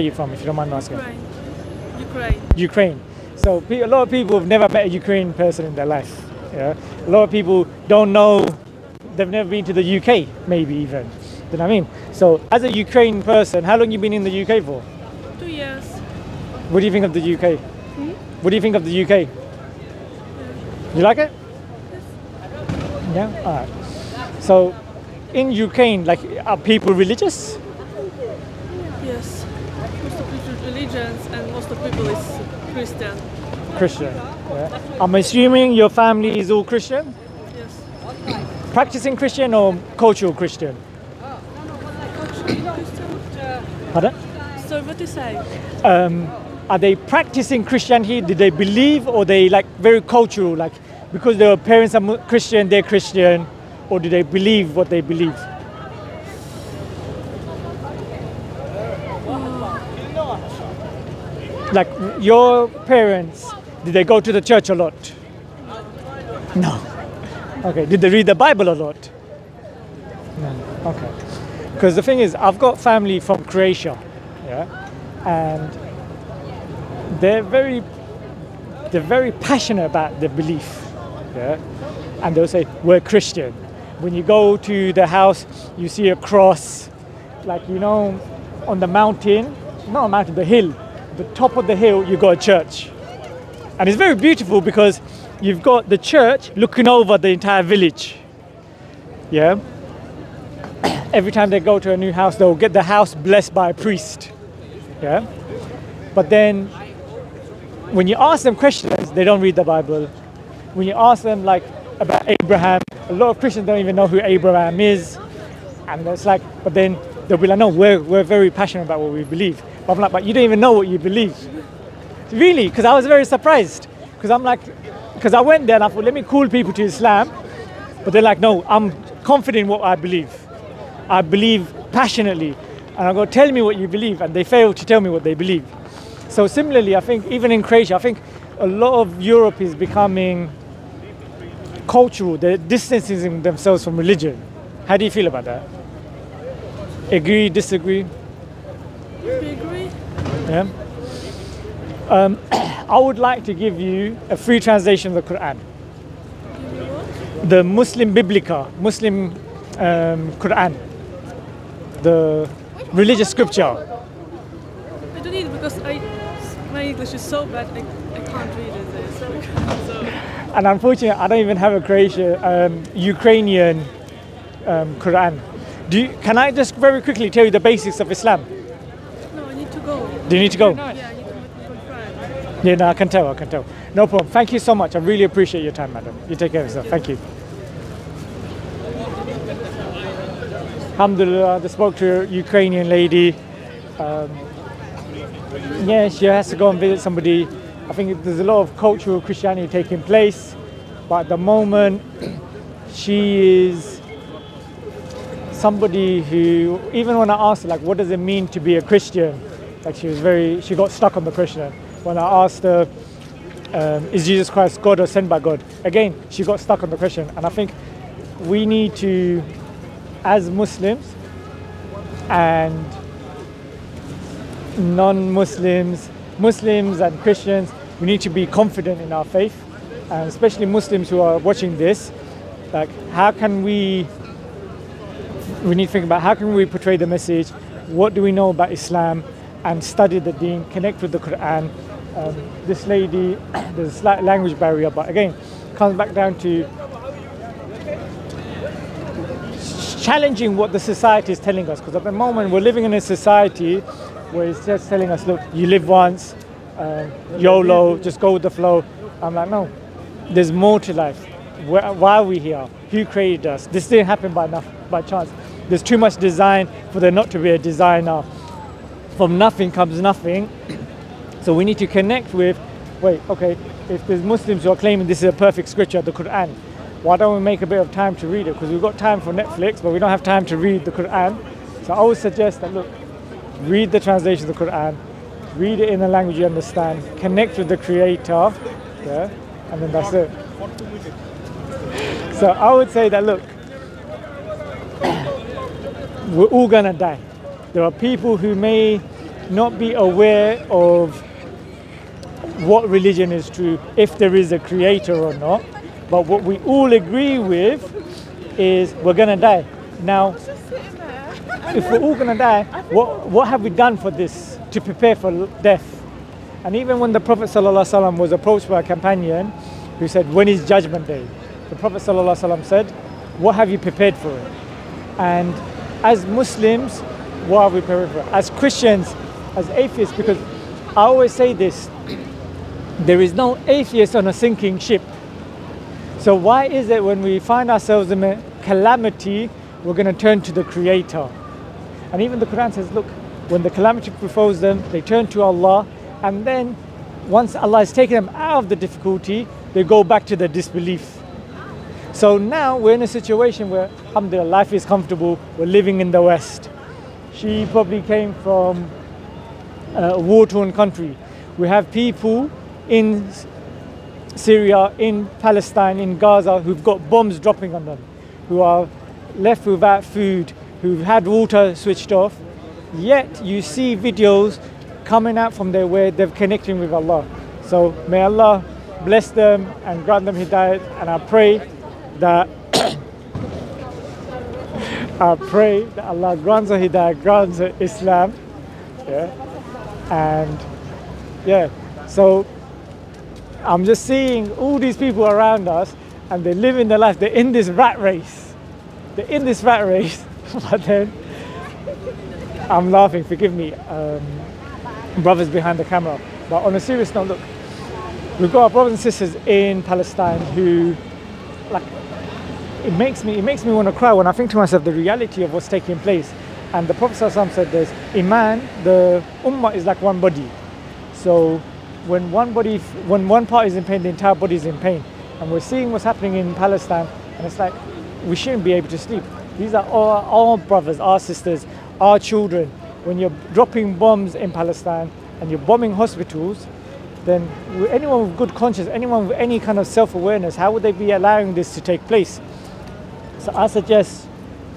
are you from, if you don't mind me asking? Ukraine. Ukraine. Ukraine. So pe- a lot of people have never met a Ukrainian person in their life. Yeah? A lot of people don't know, they've never been to the UK, maybe even. Do You know what I mean? So as a Ukrainian person, how long you been in the UK for? Two years. What do you think of the UK? Hmm? What do you think of the UK? You like it? Yeah. All right. So, in Ukraine, like, are people religious? Yes. Most of people religions and most of people is Christian. Christian. Yeah. I'm assuming your family is all Christian. Yes. Practicing Christian or cultural Christian? Pardon? So what do you say? Um, are they practicing Christianity? Did they believe, or they like very cultural, like because their parents are Christian, they're Christian, or do they believe what they believe? Like your parents, did they go to the church a lot? No. Okay. Did they read the Bible a lot? No. Okay. Because the thing is, I've got family from Croatia, yeah, and they're very, they're very passionate about their belief, yeah, and they'll say we're Christian. When you go to the house, you see a cross, like you know, on the mountain, not a mountain, the hill, the top of the hill, you've got a church, and it's very beautiful because you've got the church looking over the entire village, yeah every time they go to a new house, they'll get the house blessed by a priest. Yeah? But then when you ask them questions, they don't read the Bible. When you ask them like about Abraham, a lot of Christians don't even know who Abraham is. And it's like, but then they'll be like, no, we're, we're very passionate about what we believe. But I'm like, but you don't even know what you believe. Really? Because I was very surprised. Because I'm like, because I went there and I thought, let me call people to Islam. But they're like, no, I'm confident in what I believe. I believe passionately. And I go, tell me what you believe. And they fail to tell me what they believe. So similarly, I think even in Croatia, I think a lot of Europe is becoming cultural. They're distancing themselves from religion. How do you feel about that? Agree, disagree? Yeah. Um, I would like to give you a free translation of the Quran. Give me what? The Muslim Biblica, Muslim um, Quran, the religious scripture. I don't need it because I my English is so bad I, I can't read it. So And unfortunately, I don't even have a Croatian, um, Ukrainian um, Quran. Do you, can I just very quickly tell you the basics of Islam? no, I need to go. Do you need to go? Yeah. Yeah, no, I can tell, I can tell. No problem. Thank you so much. I really appreciate your time, madam. You take care of yourself. Thank you. Alhamdulillah, I spoke to a Ukrainian lady. Um, yeah, she has to go and visit somebody. I think there's a lot of cultural Christianity taking place, but at the moment, she is somebody who, even when I asked her, like, what does it mean to be a Christian? Like, she was very, she got stuck on the Christian. When I asked her, um, is Jesus Christ God or sent by God? Again, she got stuck on the question. And I think we need to, as Muslims and non Muslims, Muslims and Christians, we need to be confident in our faith, and especially Muslims who are watching this. Like, how can we? We need to think about how can we portray the message. What do we know about Islam, and study the Deen, connect with the Quran. Um, this lady, there's a slight language barrier, but again, comes back down to challenging what the society is telling us. Because at the moment, we're living in a society where it's just telling us, look, you live once, uh, YOLO, just go with the flow. I'm like, no, there's more to life. Why are we here? Who created us? This didn't happen by enough, by chance. There's too much design for there not to be a designer. From nothing comes nothing. So we need to connect with, wait, okay, if there's Muslims who are claiming this is a perfect scripture, the Quran, why don't we make a bit of time to read it? Because we've got time for Netflix, but we don't have time to read the Quran. So I would suggest that, look, read the translation of the Quran, read it in a language you understand, connect with the creator, yeah, and then that's it. So I would say that, look, we're all gonna die. There are people who may not be aware of what religion is true, if there is a creator or not. But what we all agree with is we're going to die. Now, if we're all going to die, what, what have we done for this to prepare for death? And even when the Prophet ﷺ was approached by a companion who said, When is judgment day? The Prophet ﷺ said, What have you prepared for it? And as Muslims, what have we prepared for? As Christians, as atheists, because I always say this there is no atheist on a sinking ship. So, why is it when we find ourselves in a calamity, we're going to turn to the Creator? And even the Quran says, look, when the calamity befalls them, they turn to Allah, and then once Allah has taken them out of the difficulty, they go back to their disbelief. So now we're in a situation where, alhamdulillah, life is comfortable, we're living in the West. She probably came from uh, a war torn country. We have people in Syria, in Palestine, in Gaza who've got bombs dropping on them, who are left without food, who've had water switched off. Yet you see videos coming out from there where they're connecting with Allah. So may Allah bless them and grant them hidayat. And I pray that I pray that Allah grants her hidayat, grants Islam. Yeah. And yeah, so I'm just seeing all these people around us and they're living their life. They're in this rat race. They're in this rat race. but then I'm laughing, forgive me, um, brothers behind the camera. But on a serious note, look, we've got our brothers and sisters in Palestine who, like, it makes me it makes me want to cry when I think to myself the reality of what's taking place. And the Prophet said this: Iman, the ummah is like one body. So when one body, when one part is in pain, the entire body is in pain. And we're seeing what's happening in Palestine, and it's like we shouldn't be able to sleep. These are our brothers, our sisters, our children. When you're dropping bombs in Palestine and you're bombing hospitals, then anyone with good conscience, anyone with any kind of self-awareness, how would they be allowing this to take place? So I suggest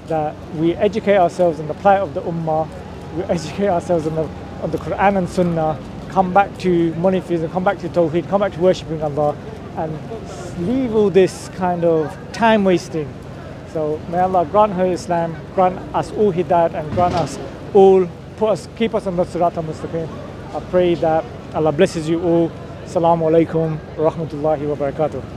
that we educate ourselves on the plight of the Ummah, we educate ourselves on the, on the Quran and Sunnah, come back to monotheism, come back to Tawheed, come back to worshipping Allah, and leave all this kind of time wasting. So may Allah grant her Islam, grant us all Hidayat, and grant us all, put us, keep us on the Sirat al-Mustaqim. I pray that Allah blesses you all. Assalamu alaikum wa rahmatullahi wa barakatuh.